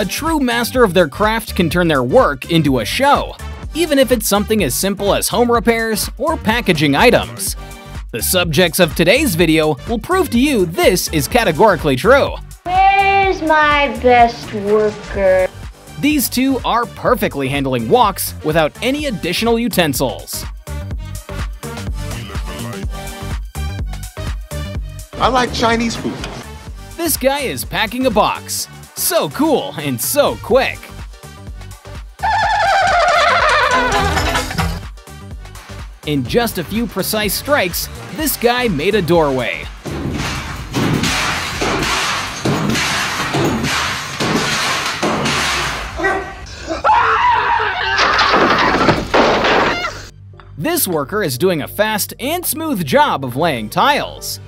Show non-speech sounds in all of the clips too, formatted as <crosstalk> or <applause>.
A true master of their craft can turn their work into a show, even if it's something as simple as home repairs or packaging items. The subjects of today's video will prove to you this is categorically true. Where's my best worker? These two are perfectly handling woks without any additional utensils. I like Chinese food. This guy is packing a box. So cool and so quick. In just a few precise strikes, this guy made a doorway. This worker is doing a fast and smooth job of laying tiles.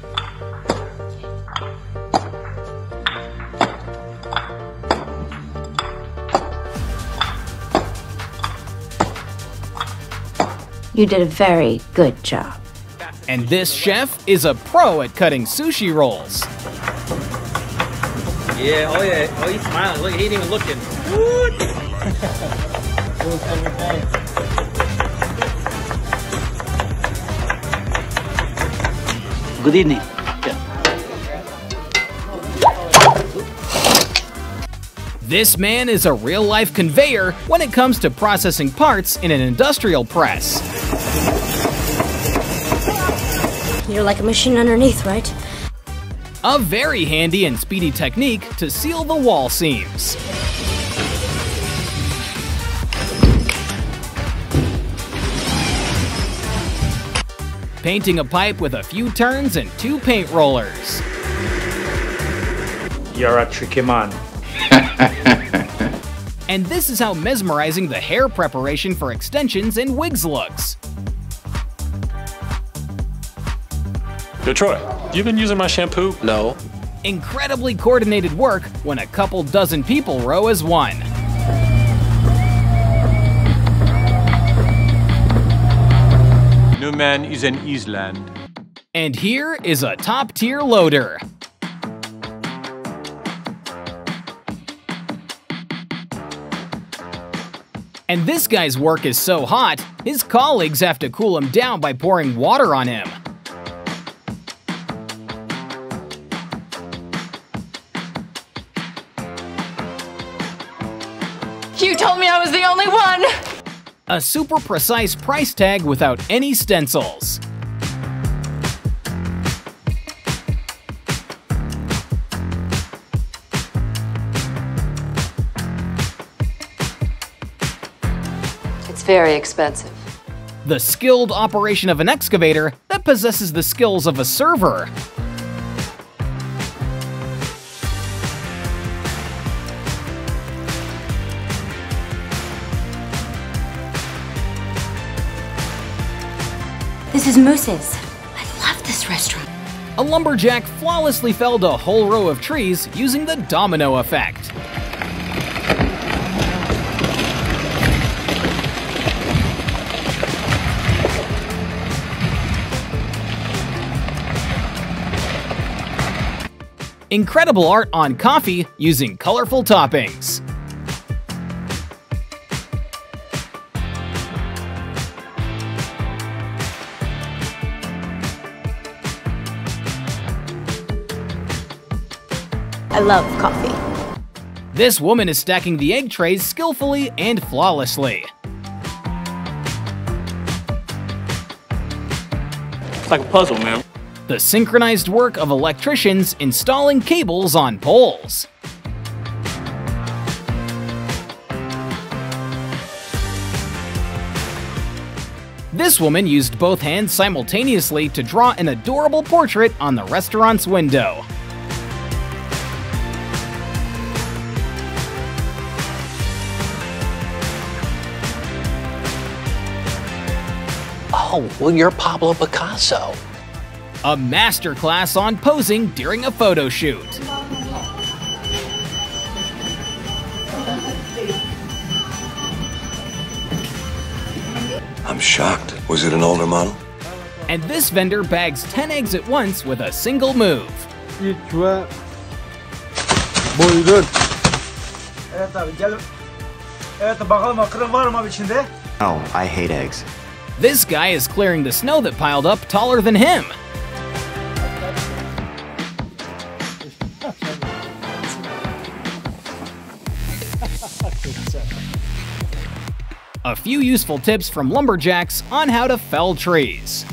You did a very good job. And this chef is a pro at cutting sushi rolls. Yeah, oh yeah, oh he's smiling. Look, he ain't even looking. Good evening. This man is a real life conveyor when it comes to processing parts in an industrial press. You're like a machine underneath, right? A very handy and speedy technique to seal the wall seams. Painting a pipe with a few turns and two paint rollers. You're a tricky man. <laughs> And this is how mesmerizing the hair preparation for extensions and wigs looks. Yo, Troy, you been using my shampoo? No. Incredibly coordinated work when a couple dozen people row as one. No man is an island. And here is a top tier loader. And this guy's work is so hot, his colleagues have to cool him down by pouring water on him. A super precise price tag without any stencils. It's very expensive. The skilled operation of an excavator that possesses the skills of a server. Is Moose's. I love this restaurant. A lumberjack flawlessly felled a whole row of trees using the domino effect. Incredible art on coffee using colorful toppings. Love coffee. This woman is stacking the egg trays skillfully and flawlessly. It's like a puzzle, man. The synchronized work of electricians installing cables on poles. This woman used both hands simultaneously to draw an adorable portrait on the restaurant's window. Oh, well, you're Pablo Picasso. A masterclass on posing during a photo shoot. I'm shocked. Was it an older model? And this vendor bags 10 eggs at once with a single move. Very good. Evet abi gel. Evet bakalım akırın var mı abi içinde? Oh, I hate eggs. This guy is clearing the snow that piled up taller than him. A few useful tips from lumberjacks on how to fell trees.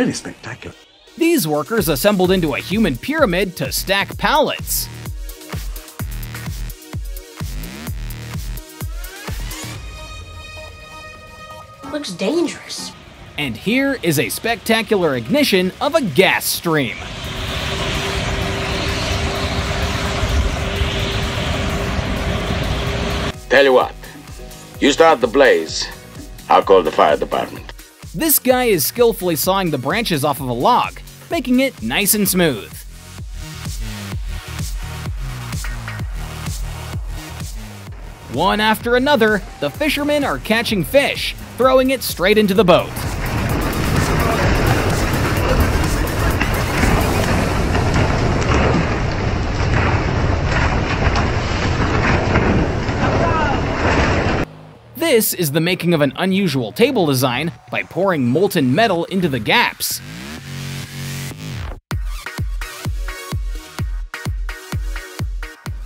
Really spectacular. These workers assembled into a human pyramid to stack pallets. Looks dangerous. And here is a spectacular ignition of a gas stream. Tell you what, you start the blaze, I'll call the fire department. This guy is skillfully sawing the branches off of a log, making it nice and smooth. One after another, the fishermen are catching fish, throwing it straight into the boat. This is the making of an unusual table design by pouring molten metal into the gaps.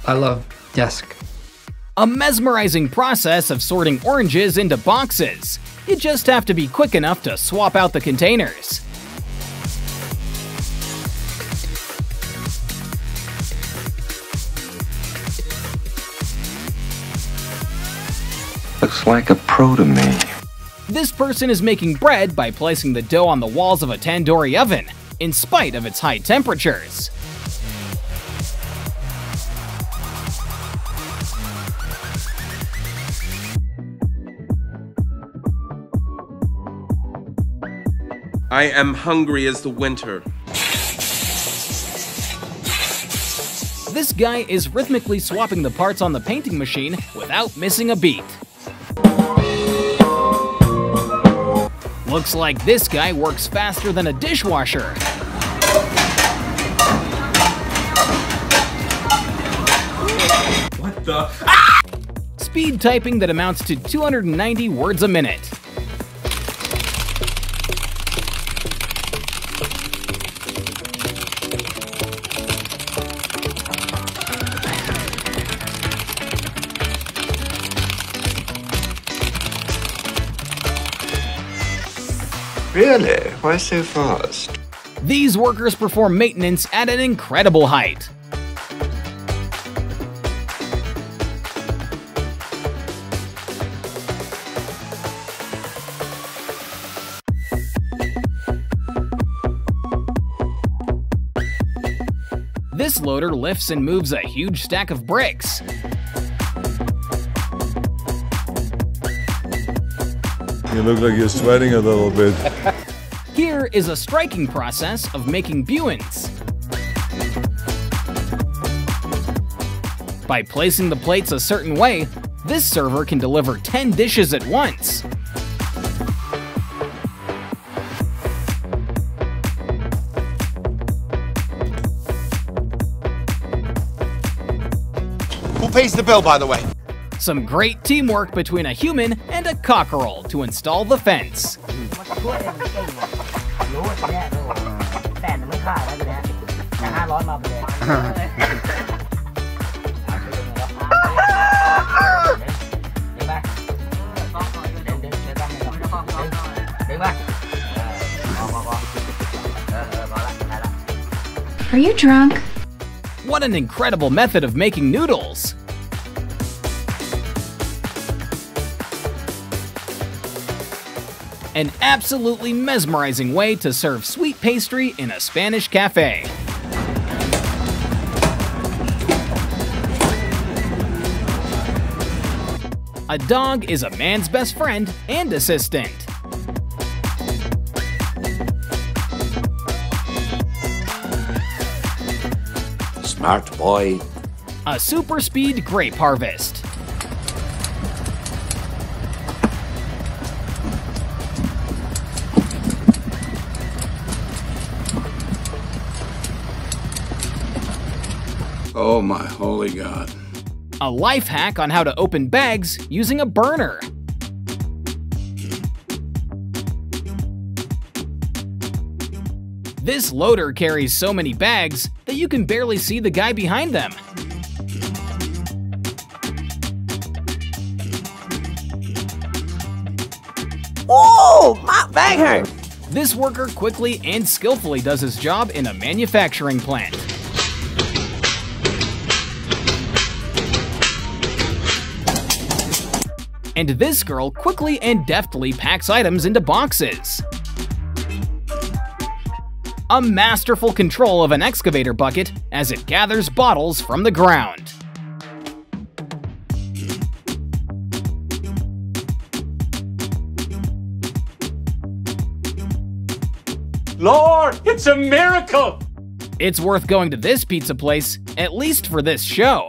I love desk. A mesmerizing process of sorting oranges into boxes. You just have to be quick enough to swap out the containers. Looks like a pro to me. This person is making bread by placing the dough on the walls of a tandoori oven, in spite of its high temperatures. I am hungry as the winter. This guy is rhythmically swapping the parts on the painting machine without missing a beat. Looks like this guy works faster than a dishwasher. What the? Speed typing that amounts to 290 words a minute. Really? Why so fast? These workers perform maintenance at an incredible height. This loader lifts and moves a huge stack of bricks. You look like you're sweating a little bit. Here is a striking process of making buins. By placing the plates a certain way, this server can deliver 10 dishes at once. Who pays the bill, by the way? some great teamwork between a human and a cockerel to install the fence. Are you drunk? What an incredible method of making noodles! An absolutely mesmerizing way to serve sweet pastry in a Spanish cafe. A dog is a man's best friend and assistant. Smart boy. A super speed grape harvest. Oh my holy god. A life hack on how to open bags using a burner. This loader carries so many bags that you can barely see the guy behind them. Oh, my bag hurt. This worker quickly and skillfully does his job in a manufacturing plant. And this girl quickly and deftly packs items into boxes. A masterful control of an excavator bucket as it gathers bottles from the ground. Lord, it's a miracle! It's worth going to this pizza place, at least for this show.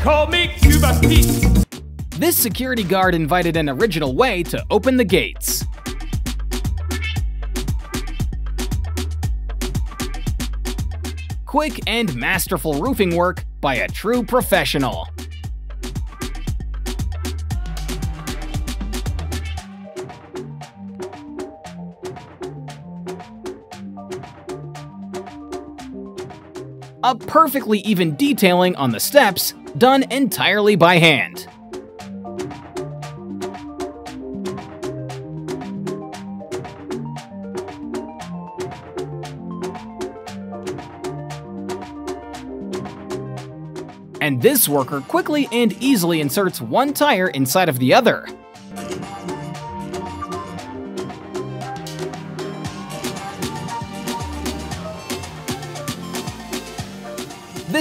Call me Cuba Pete! This security guard invited an original way to open the gates. Quick and masterful roofing work by a true professional. A perfectly even detailing on the steps, done entirely by hand. and this worker quickly and easily inserts one tire inside of the other.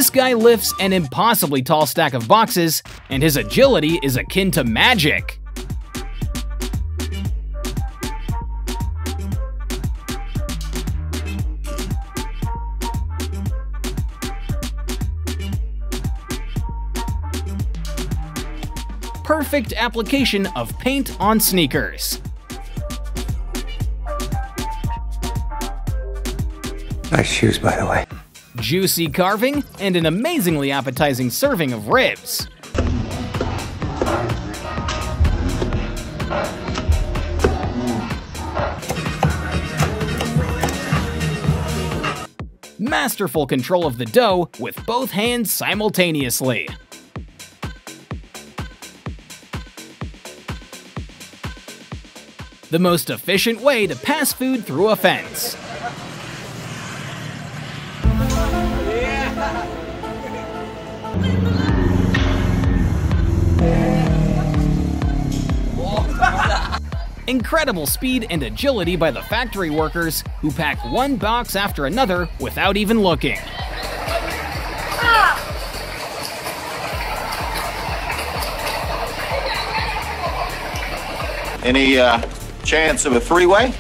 This guy lifts an impossibly tall stack of boxes, and his agility is akin to magic. perfect application of paint on sneakers. Nice shoes, by the way. Juicy carving and an amazingly appetizing serving of ribs. Masterful control of the dough with both hands simultaneously. the most efficient way to pass food through a fence. Incredible speed and agility by the factory workers who pack one box after another without even looking. Any uh, chance of a three-way?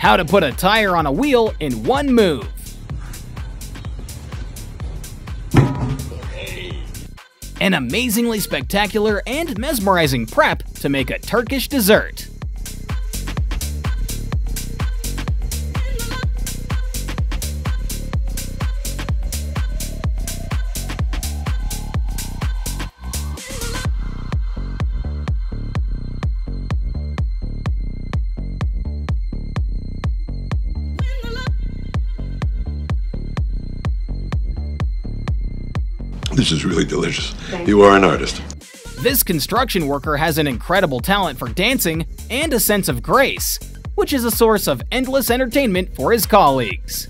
How to put a tire on a wheel in one move. An amazingly spectacular and mesmerizing prep to make a Turkish dessert. This is really delicious. You are an artist. This construction worker has an incredible talent for dancing and a sense of grace, which is a source of endless entertainment for his colleagues.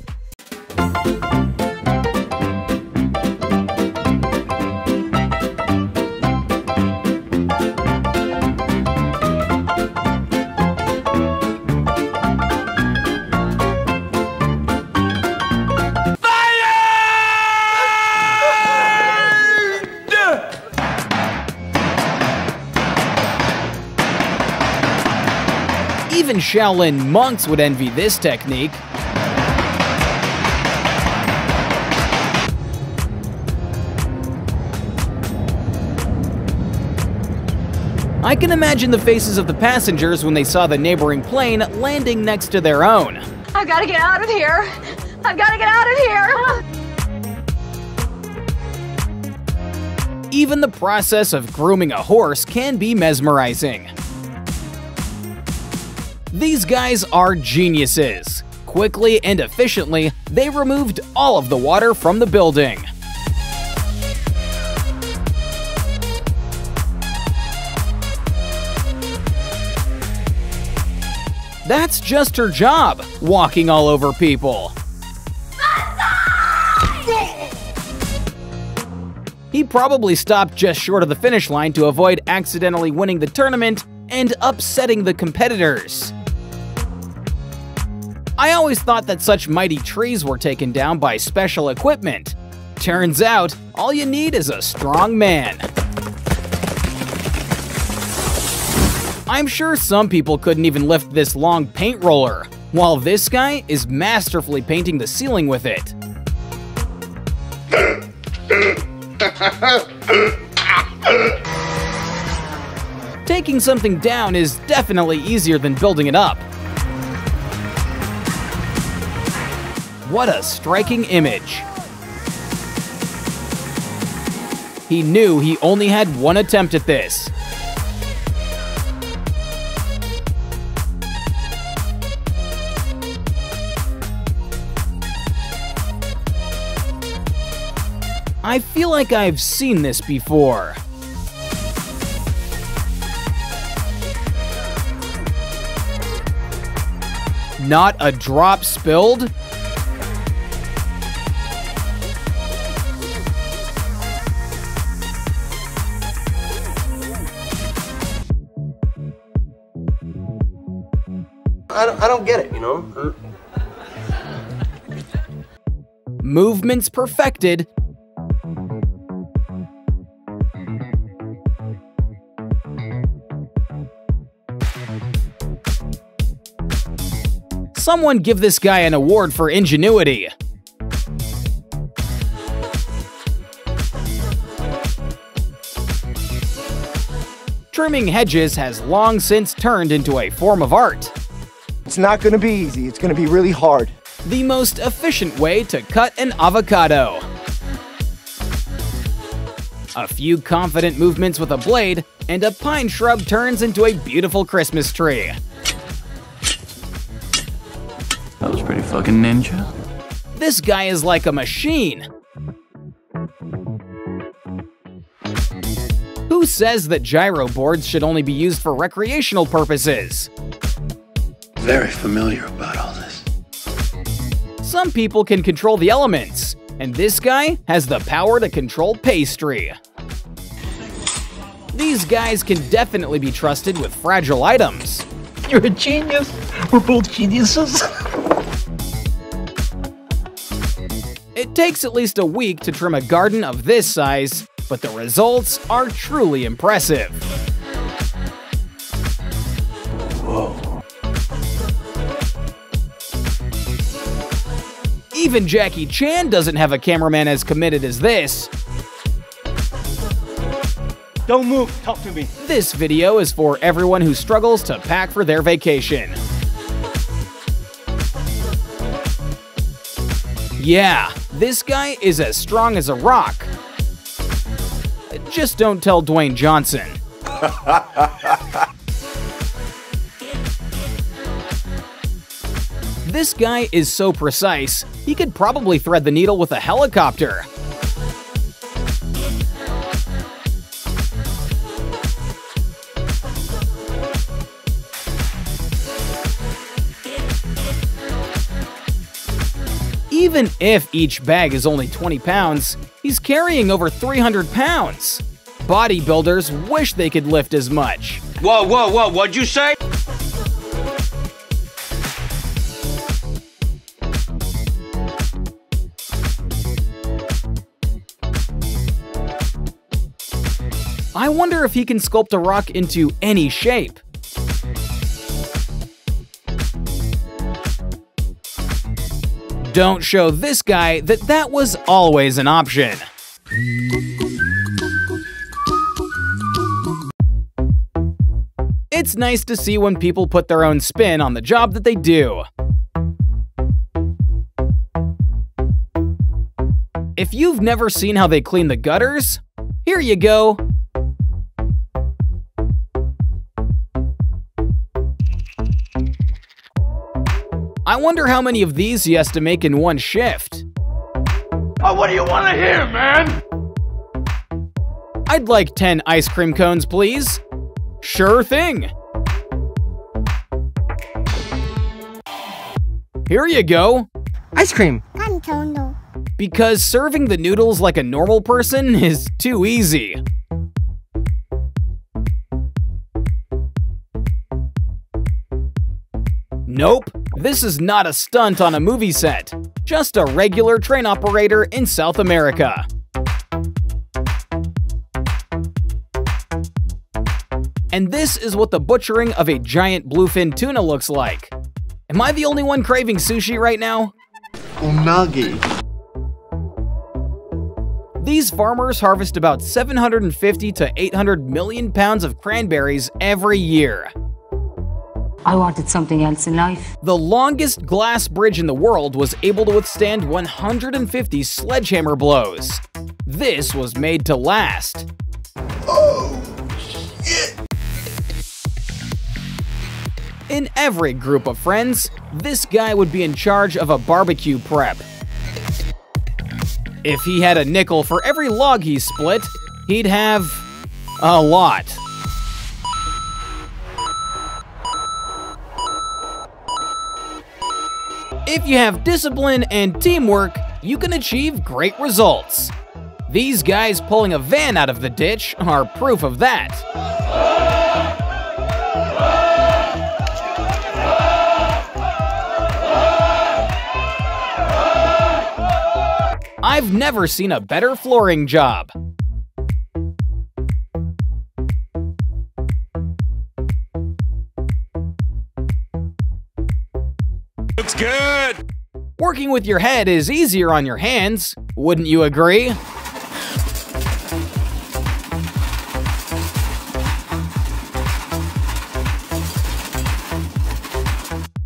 Shaolin monks would envy this technique. I can imagine the faces of the passengers when they saw the neighboring plane landing next to their own. I've got to get out of here. I've got to get out of here. Even the process of grooming a horse can be mesmerizing. These guys are geniuses. Quickly and efficiently, they removed all of the water from the building. That's just her job, walking all over people. He probably stopped just short of the finish line to avoid accidentally winning the tournament and upsetting the competitors. I always thought that such mighty trees were taken down by special equipment. Turns out, all you need is a strong man. I'm sure some people couldn't even lift this long paint roller, while this guy is masterfully painting the ceiling with it. <laughs> Taking something down is definitely easier than building it up. What a striking image. He knew he only had one attempt at this. I feel like I've seen this before. Not a drop spilled? I don't, I don't get it, you know? Movements perfected, Someone give this guy an award for ingenuity. Trimming hedges has long since turned into a form of art. It's not gonna be easy, it's gonna be really hard. The most efficient way to cut an avocado. A few confident movements with a blade, and a pine shrub turns into a beautiful Christmas tree. That was pretty fucking ninja. This guy is like a machine. Who says that gyro boards should only be used for recreational purposes? Very familiar about all this. Some people can control the elements, and this guy has the power to control pastry. These guys can definitely be trusted with fragile items. You're a genius. We're both geniuses. It takes at least a week to trim a garden of this size, but the results are truly impressive. Even Jackie Chan doesn't have a cameraman as committed as this. Don't move, talk to me. This video is for everyone who struggles to pack for their vacation. Yeah, this guy is as strong as a rock. Just don't tell Dwayne Johnson. <laughs> this guy is so precise, he could probably thread the needle with a helicopter. Even if each bag is only 20 pounds, he's carrying over 300 pounds. Bodybuilders wish they could lift as much. Whoa, whoa, whoa, what'd you say? I wonder if he can sculpt a rock into any shape. Don't show this guy that that was always an option. It's nice to see when people put their own spin on the job that they do. If you've never seen how they clean the gutters, here you go, I wonder how many of these he has to make in one shift. Oh, what do you want to hear, man? I'd like 10 ice cream cones, please. Sure thing. Here you go. Ice cream. Because serving the noodles like a normal person <laughs> is too easy. Nope, this is not a stunt on a movie set, just a regular train operator in South America. And this is what the butchering of a giant bluefin tuna looks like. Am I the only one craving sushi right now? Unagi. These farmers harvest about 750 to 800 million pounds of cranberries every year. I wanted something else in life. The longest glass bridge in the world was able to withstand 150 sledgehammer blows. This was made to last. Oh, shit. In every group of friends, this guy would be in charge of a barbecue prep. If he had a nickel for every log he split, he'd have a lot. If you have discipline and teamwork, you can achieve great results. These guys pulling a van out of the ditch are proof of that. I've never seen a better flooring job. Good! Working with your head is easier on your hands, wouldn't you agree?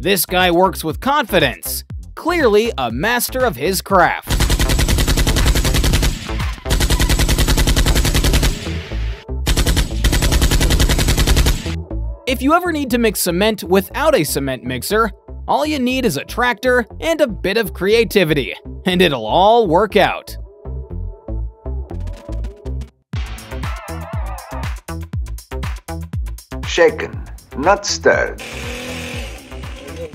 This guy works with confidence, clearly a master of his craft. If you ever need to mix cement without a cement mixer, all you need is a tractor and a bit of creativity, and it'll all work out. Shaken, not stirred.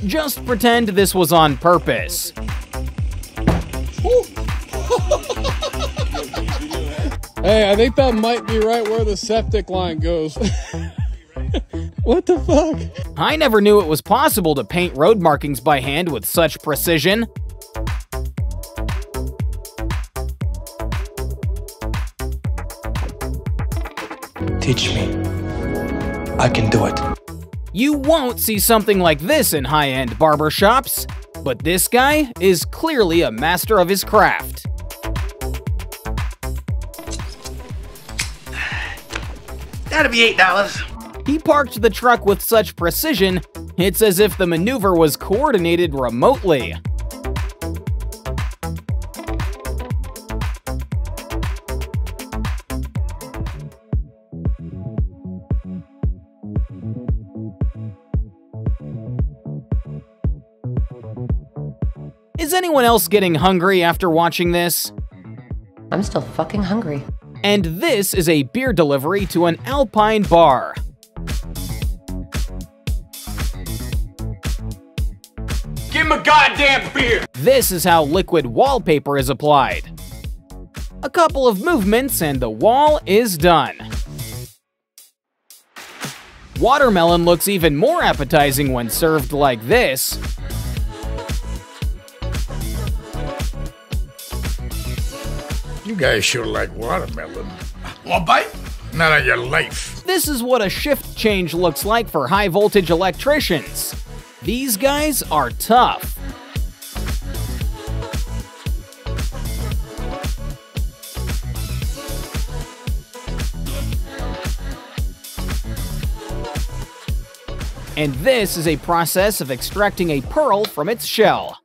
Just pretend this was on purpose. hey, I think that might be right where the septic line goes. <laughs> what the fuck? I never knew it was possible to paint road markings by hand with such precision. Teach me. I can do it. You won't see something like this in high-end barbershops, but this guy is clearly a master of his craft. That'll be eight dollars. He parked the truck with such precision, it's as if the maneuver was coordinated remotely. Is anyone else getting hungry after watching this? I'm still fucking hungry. And this is a beer delivery to an Alpine bar. Him a goddamn beer. This is how liquid wallpaper is applied. A couple of movements and the wall is done. Watermelon looks even more appetizing when served like this. You guys sure like watermelon. One bite? Not on your life. This is what a shift change looks like for high voltage electricians. These guys are tough. And this is a process of extracting a pearl from its shell.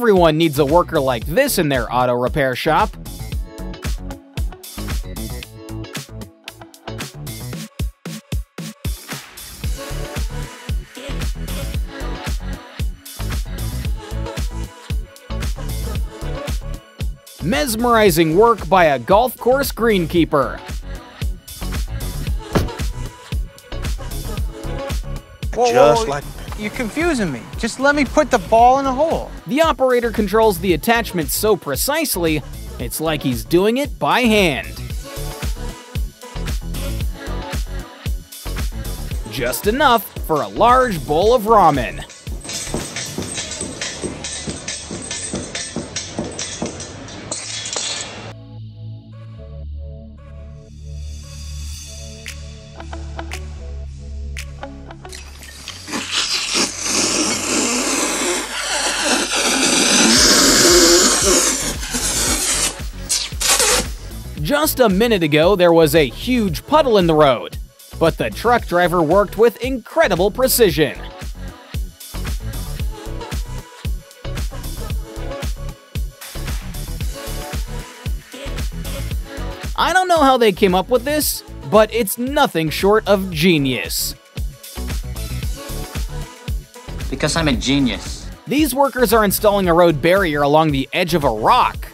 Everyone needs a worker like this in their auto repair shop. Mesmerizing work by a golf course greenkeeper. Just like you're confusing me. Just let me put the ball in the hole. The operator controls the attachment so precisely, it's like he's doing it by hand. Just enough for a large bowl of ramen. Just a minute ago, there was a huge puddle in the road, but the truck driver worked with incredible precision. I don't know how they came up with this, but it's nothing short of genius. Because I'm a genius. These workers are installing a road barrier along the edge of a rock.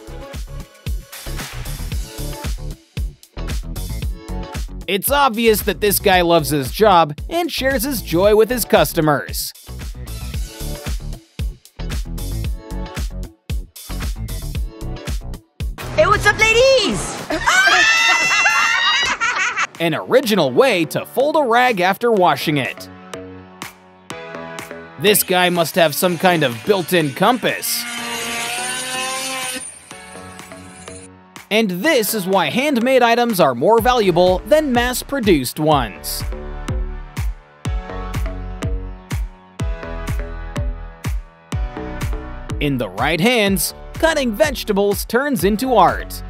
It's obvious that this guy loves his job and shares his joy with his customers. Hey, what's up, ladies? <laughs> An original way to fold a rag after washing it. This guy must have some kind of built-in compass. And this is why handmade items are more valuable than mass-produced ones. In the right hands, cutting vegetables turns into art.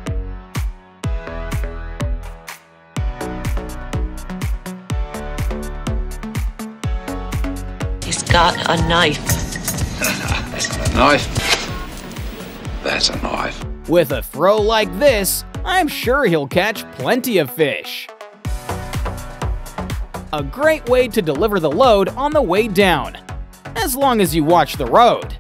He's got a knife. That's <laughs> not a knife? That's a knife. With a throw like this, I'm sure he'll catch plenty of fish. A great way to deliver the load on the way down, as long as you watch the road.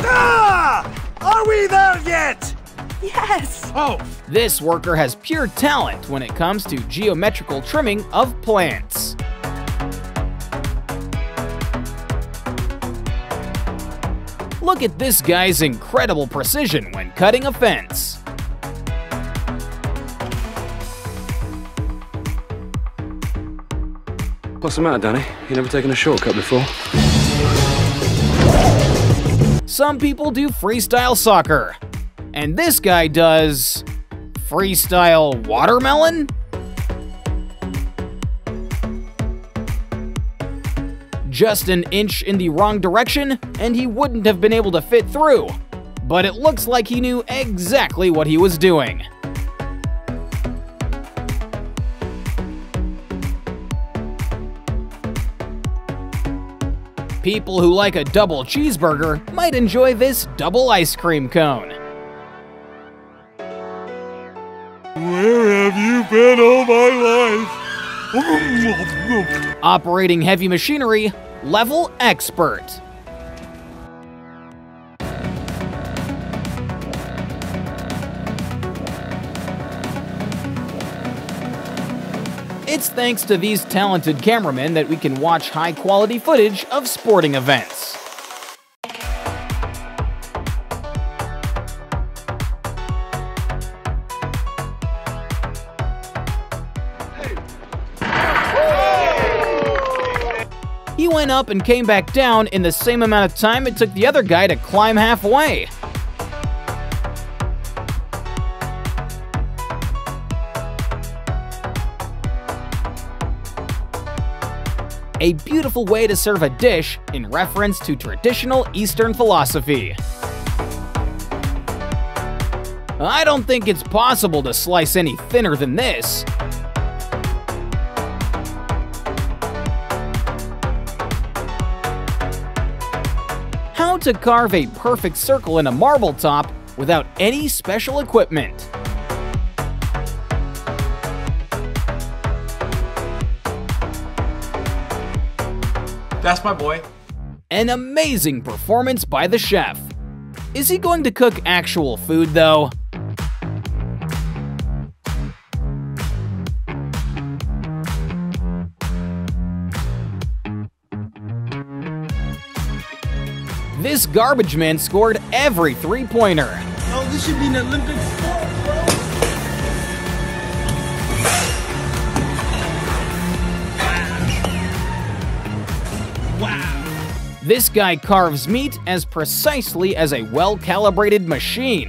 Ah! Are we there yet? Yes. Oh. This worker has pure talent when it comes to geometrical trimming of plants. Look at this guy's incredible precision when cutting a fence. What's the matter, Danny? You never taken a shortcut before? Some people do freestyle soccer, and this guy does freestyle watermelon? Just an inch in the wrong direction, and he wouldn't have been able to fit through. But it looks like he knew exactly what he was doing. People who like a double cheeseburger might enjoy this double ice cream cone. Where have you been all my life? Operating heavy machinery, level expert. It's thanks to these talented cameramen that we can watch high quality footage of sporting events. Went up and came back down in the same amount of time it took the other guy to climb halfway. a beautiful way to serve a dish in reference to traditional Eastern philosophy. I don't think it's possible to slice any thinner than this. To carve a perfect circle in a marble top without any special equipment. That's my boy. An amazing performance by the chef. Is he going to cook actual food though? This garbage man scored every three-pointer. Oh, this should be an Olympic sport, bro. Wow. This guy carves meat as precisely as a well-calibrated machine.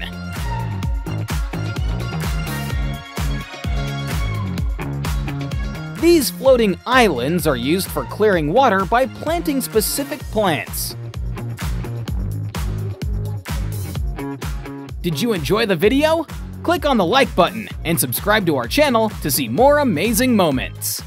These floating islands are used for clearing water by planting specific plants. Did you enjoy the video? Click on the like button and subscribe to our channel to see more amazing moments.